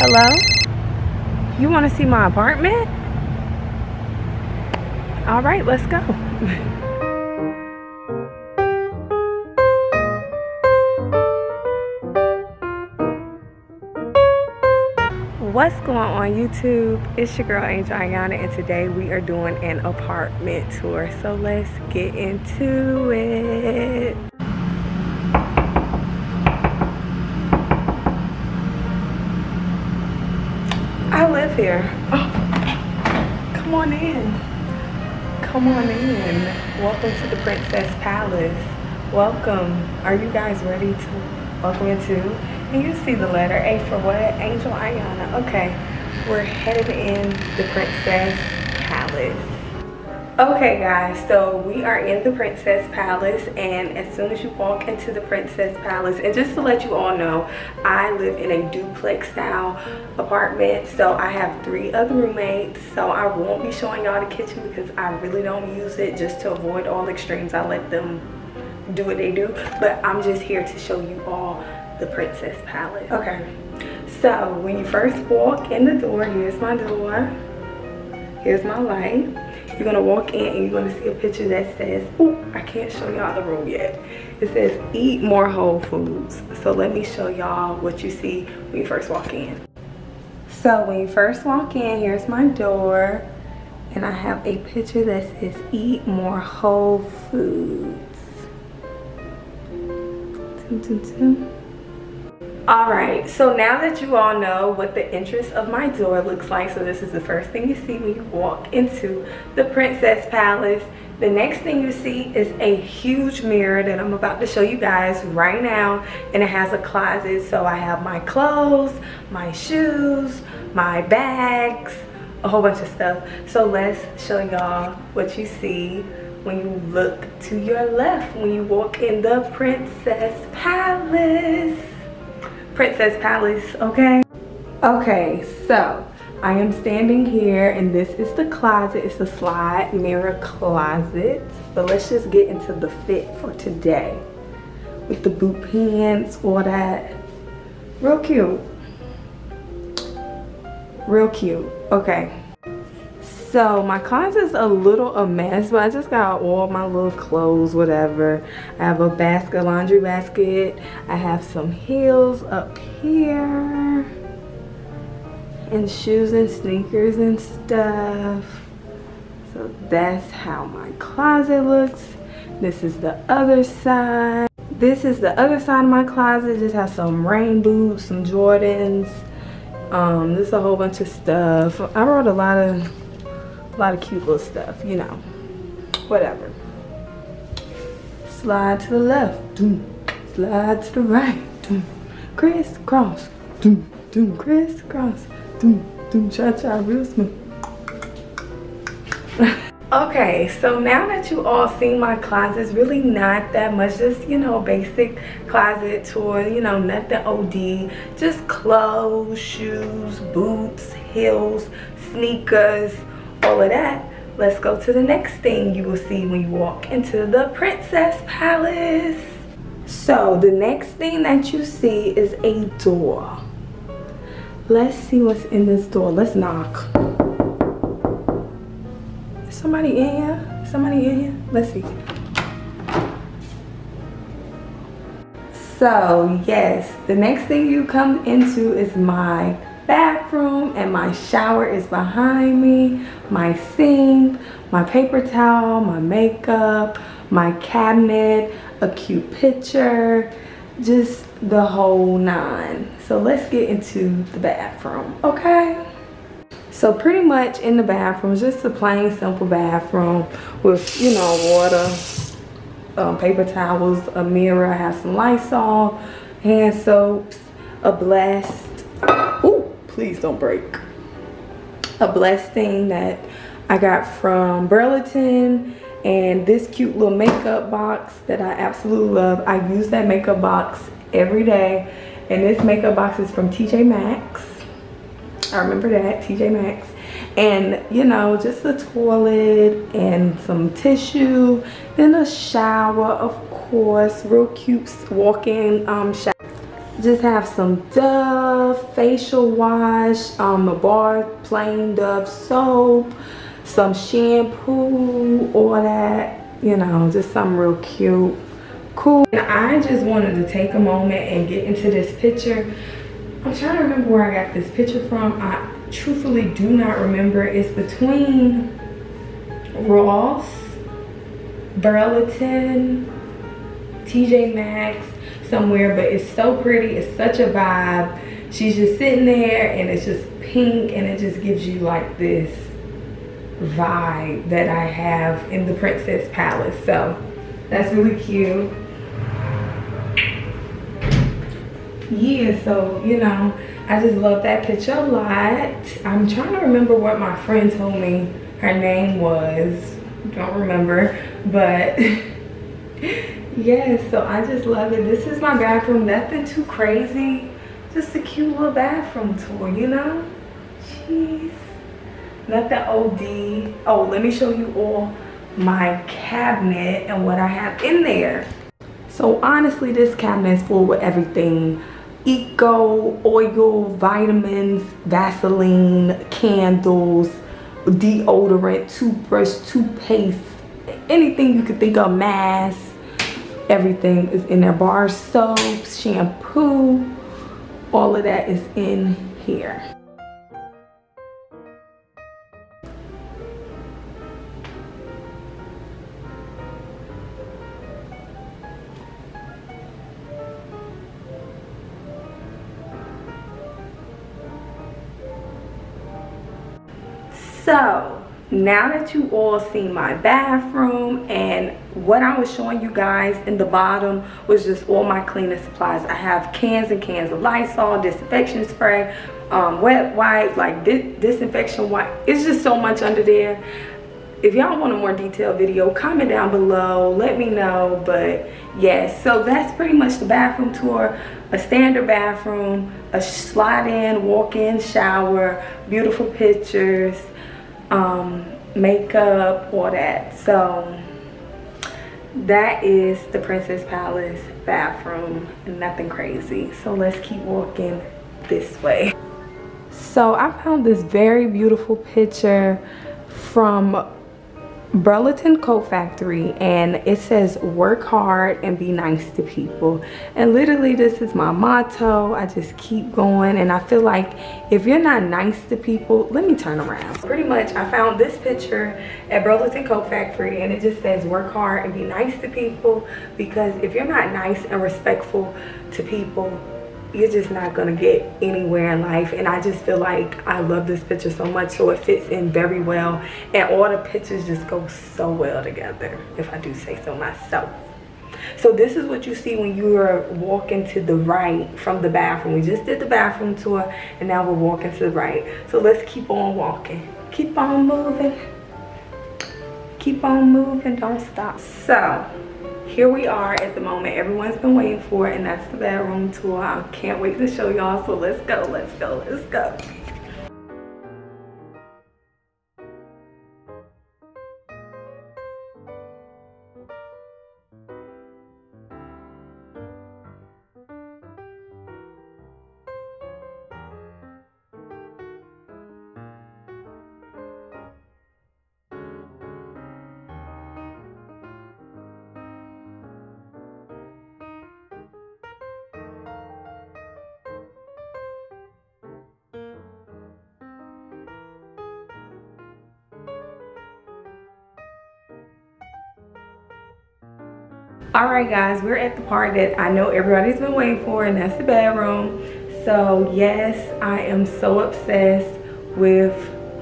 Hello? You want to see my apartment? All right, let's go. What's going on YouTube? It's your girl Angel Aiyana and today we are doing an apartment tour. So let's get into it. I live here. Oh, come on in. Come on in. Welcome to the Princess Palace. Welcome. Are you guys ready to welcome into? And you see the letter A for what? Angel Aiyana. Okay. We're headed in the Princess Palace. Okay guys, so we are in the Princess Palace and as soon as you walk into the Princess Palace, and just to let you all know, I live in a duplex style apartment. So I have three other roommates. So I won't be showing y'all the kitchen because I really don't use it just to avoid all extremes. I let them do what they do. But I'm just here to show you all the Princess Palace. Okay, so when you first walk in the door, here's my door. Here's my light you're gonna walk in and you're gonna see a picture that says, oh, I can't show y'all the room yet. It says, eat more whole foods. So let me show y'all what you see when you first walk in. So when you first walk in, here's my door. And I have a picture that says, eat more whole foods. Dun, dun, dun. All right, so now that you all know what the entrance of my door looks like, so this is the first thing you see when you walk into the Princess Palace. The next thing you see is a huge mirror that I'm about to show you guys right now. And it has a closet, so I have my clothes, my shoes, my bags, a whole bunch of stuff. So let's show y'all what you see when you look to your left when you walk in the Princess Palace. Princess Palace, okay? Okay, so I am standing here and this is the closet. It's a slide mirror closet. But let's just get into the fit for today. With the boot pants, all that. Real cute. Real cute. Okay. So my closet's a little a mess, but I just got all my little clothes, whatever. I have a basket, laundry basket. I have some heels up here. And shoes and sneakers and stuff. So that's how my closet looks. This is the other side. This is the other side of my closet. Just have some rain boots, some Jordans. Um, there's a whole bunch of stuff. I brought a lot of a lot of cute little stuff, you know. Whatever. Slide to the left. Doom. Slide to the right. Doom. Crisscross. Doom. Doom. Crisscross. Doom. Doom. Cha-cha. Real smooth. okay so now that you all seen my closet it's really not that much just you know basic closet tour you know nothing od just clothes shoes boots heels sneakers all of that, let's go to the next thing you will see when you walk into the Princess Palace. So the next thing that you see is a door. Let's see what's in this door. Let's knock. Is somebody in here? Somebody in here? Let's see. So yes, the next thing you come into is my bathroom and my shower is behind me, my sink, my paper towel, my makeup, my cabinet, a cute picture, just the whole nine. So let's get into the bathroom, okay? So pretty much in the bathroom, just a plain simple bathroom with, you know, water, um, paper towels, a mirror, I have some Lysol, hand soaps, a blessed please don't break. A blessed thing that I got from Burlington and this cute little makeup box that I absolutely love. I use that makeup box every day and this makeup box is from TJ Maxx. I remember that, TJ Maxx. And you know, just a toilet and some tissue, then a shower, of course, real cute walk-in um, shower. Just have some Dove facial wash, um, a bar plain Dove soap, some shampoo, all that, you know, just something real cute, cool. And I just wanted to take a moment and get into this picture. I'm trying to remember where I got this picture from. I truthfully do not remember. It's between Ross, Burlington, TJ Maxx, somewhere, but it's so pretty. It's such a vibe. She's just sitting there and it's just pink and it just gives you like this vibe that I have in the Princess Palace. So that's really cute. Yeah, so, you know, I just love that picture a lot. I'm trying to remember what my friend told me her name was. Don't remember, but yes so i just love it. This is my bathroom. Nothing too crazy. Just a cute little bathroom tour you know? Jeez. Nothing od oh let me show you all my cabinet and what i have in there. So honestly this cabinet is full with everything. Eco oil vitamins vaseline candles deodorant toothbrush toothpaste anything you could think of mask everything is in there. Bar soaps shampoo all of that is in here now that you all seen my bathroom and what I was showing you guys in the bottom was just all my cleaning supplies. I have cans and cans of Lysol, disinfection spray, um, wet wipes, like di disinfection wipe. It's just so much under there. If y'all want a more detailed video, comment down below. Let me know. But yes, so that's pretty much the bathroom tour. A standard bathroom, a slide in, walk in, shower, beautiful pictures um, makeup, all that. So that is the Princess Palace bathroom, nothing crazy. So let's keep walking this way. So I found this very beautiful picture from Burlington Coat Factory and it says work hard and be nice to people. And literally this is my motto. I just keep going and I feel like if you're not nice to people let me turn around. Pretty much I found this picture at Burlington Coat Factory and it just says work hard and be nice to people because if you're not nice and respectful to people you're just not gonna get anywhere in life. And i just feel like i love this picture so much so it fits in very well. And all the pictures just go so well together if i do say so myself. So this is what you see when you are walking to the right from the bathroom. We just did the bathroom tour and now we're walking to the right. So let's keep on walking. Keep on moving. Keep on moving. Don't stop. So here we are at the moment everyone's been waiting for and that's the bedroom tour. I can't wait to show y'all so let's go let's go let's go all right guys we're at the part that i know everybody's been waiting for and that's the bedroom. So yes i am so obsessed with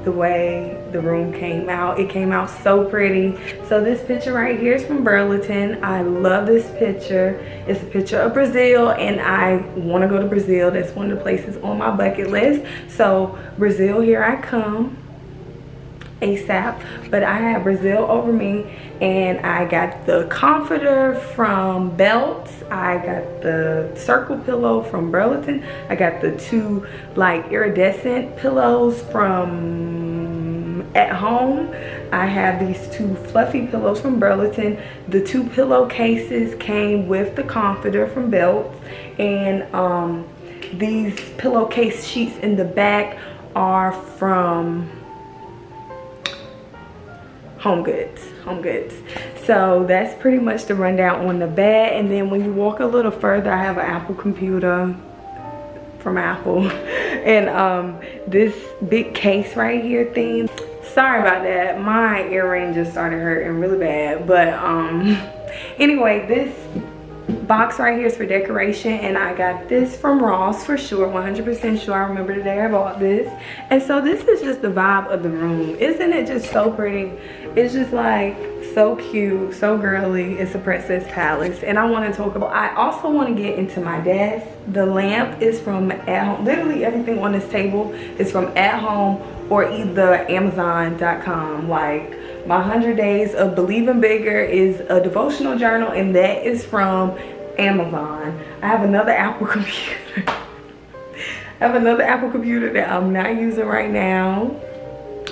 the way the room came out. It came out so pretty. So this picture right here is from burlington. I love this picture. It's a picture of brazil and i want to go to brazil. That's one of the places on my bucket list. So brazil here i come ASAP. But I have Brazil over me and I got the comforter from Belks. I got the circle pillow from Burlington. I got the two like iridescent pillows from at home I have these two fluffy pillows from Burlington the two pillowcases came with the comforter from Belks and um, these pillowcase sheets in the back are from home goods home goods. So that's pretty much the rundown on the bed and then when you walk a little further i have an apple computer from apple. And um this big case right here thing sorry about that. My earring just started hurting really bad. But um anyway this box right here is for decoration and I got this from Ross for sure 100% sure. I remember the day I bought this. And so this is just the vibe of the room. Isn't it just so pretty? It's just like so cute so girly. It's a princess palace and I want to talk about I also want to get into my desk. The lamp is from at home literally everything on this table is from at home or either amazon.com like my 100 days of believing bigger is a devotional journal and that is from Amazon. I have another Apple computer. I have another Apple computer that I'm not using right now,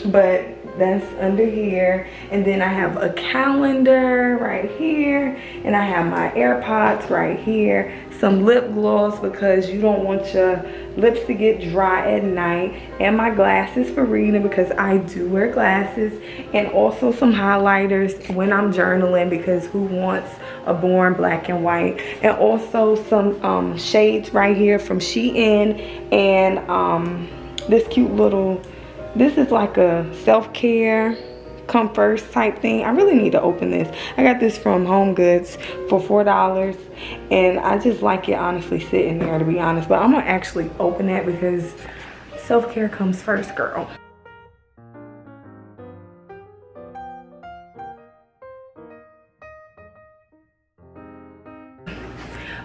but that's under here. And then I have a calendar right here, and I have my AirPods right here. Some lip gloss because you don't want your lips to get dry at night. And my glasses for reading because I do wear glasses. And also some highlighters when I'm journaling because who wants a boring black and white? And also some um, shades right here from Shein. And um, this cute little this is like a self-care comfort type thing. I really need to open this. I got this from Home Goods for $4 and I just like it honestly sitting there to be honest. But I'm gonna actually open that because self-care comes first, girl.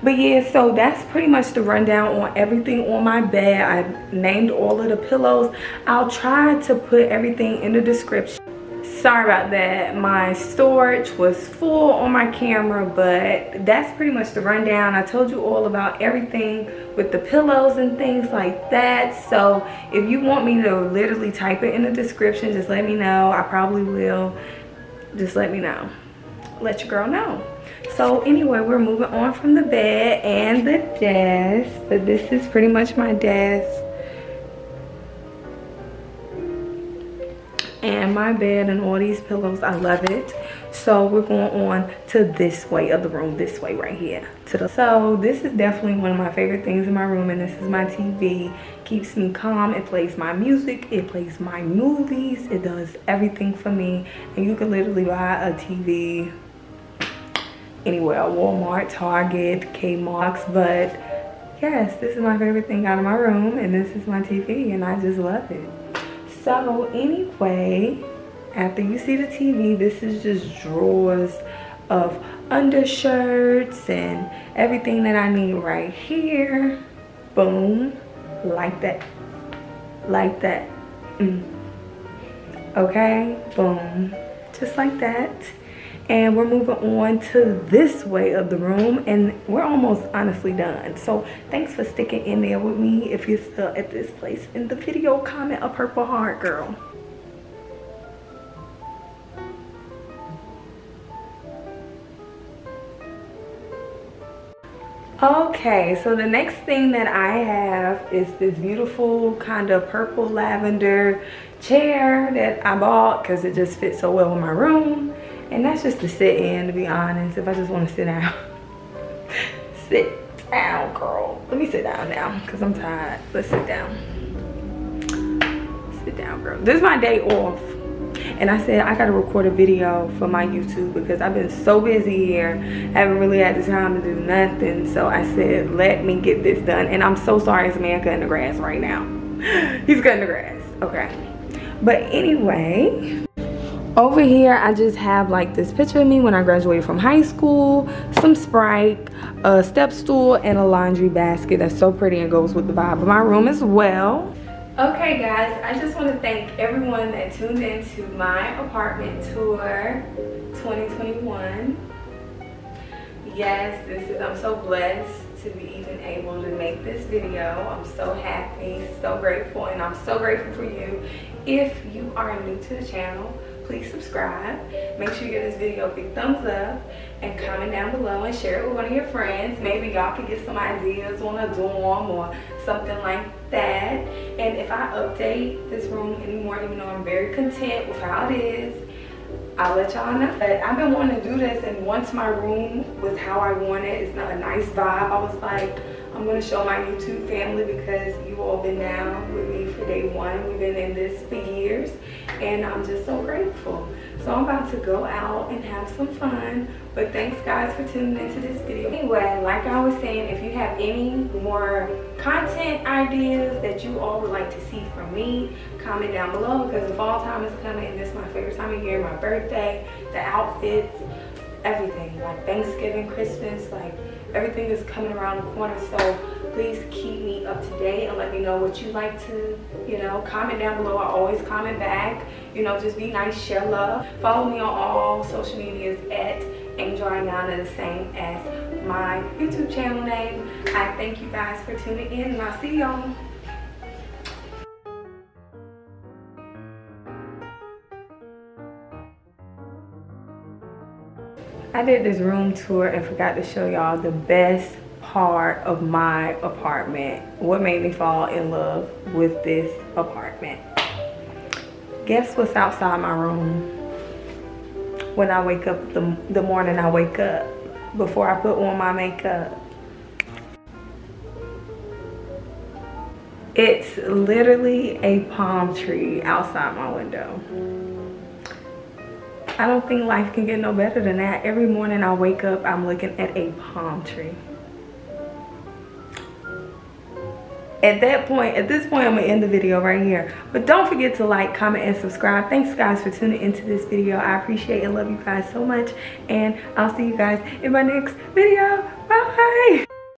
But yeah so that's pretty much the rundown on everything on my bed. I named all of the pillows. I'll try to put everything in the description. Sorry about that. My storage was full on my camera but that's pretty much the rundown. I told you all about everything with the pillows and things like that. So if you want me to literally type it in the description just let me know. I probably will. Just let me know. Let your girl know so anyway we're moving on from the bed and the desk but this is pretty much my desk. And my bed and all these pillows i love it. So we're going on to this way of the room this way right here. To the so this is definitely one of my favorite things in my room and this is my tv keeps me calm it plays my music it plays my movies it does everything for me. And you can literally buy a tv anywhere walmart target kmart's but yes this is my favorite thing out of my room and this is my tv and i just love it so anyway, after you see the TV, this is just drawers of undershirts and everything that I need right here. Boom, like that, like that. Mm. Okay, boom, just like that and we're moving on to this way of the room and we're almost honestly done. So thanks for sticking in there with me if you're still at this place in the video comment a purple heart girl. Okay so the next thing that i have is this beautiful kind of purple lavender chair that i bought because it just fits so well in my room and that's just to sit in, to be honest, if I just want to sit down. sit down, girl. Let me sit down now, because I'm tired. Let's sit down. Sit down, girl. This is my day off. And I said, I got to record a video for my YouTube because I've been so busy here. I haven't really had the time to do nothing. So I said, let me get this done. And I'm so sorry it's man cutting the grass right now. He's cutting the grass. Okay. But anyway, over here i just have like this picture of me when i graduated from high school some sprite a step stool and a laundry basket that's so pretty and goes with the vibe of my room as well okay guys i just want to thank everyone that tuned in to my apartment tour 2021 yes this is i'm so blessed to be even able to make this video. I'm so happy, so grateful, and I'm so grateful for you. If you are new to the channel, please subscribe. Make sure you give this video a big thumbs up and comment down below and share it with one of your friends. Maybe y'all can get some ideas on a dorm or something like that. And if I update this room anymore, even though I'm very content with how it is, I'll let y'all know. But I've been wanting to do this and once my room was how I wanted, it, it's not a nice vibe, I was like, I'm gonna show my YouTube family because you all been down with me day one. We've been in this for years and I'm just so grateful. So I'm about to go out and have some fun. But thanks guys for tuning into this video. Anyway, like I was saying, if you have any more content ideas that you all would like to see from me, comment down below because the fall time is coming and this is my favorite time of year, my birthday, the outfits, everything. Like Thanksgiving, Christmas, like everything is coming around the corner. So please keep me up to date and let me know what you like to, you know, comment down below. I always comment back. You know, just be nice, share love. Follow me on all social medias at Angel Aiyana, the same as my YouTube channel name. I thank you guys for tuning in and I'll see y'all. I did this room tour and forgot to show y'all the best part of my apartment. What made me fall in love with this apartment. Guess what's outside my room? When I wake up, the, the morning I wake up, before I put on my makeup. It's literally a palm tree outside my window. I don't think life can get no better than that. Every morning I wake up, I'm looking at a palm tree. at that point at this point i'm gonna end the video right here. But don't forget to like comment and subscribe. Thanks guys for tuning into this video. I appreciate and love you guys so much. And i'll see you guys in my next video. Bye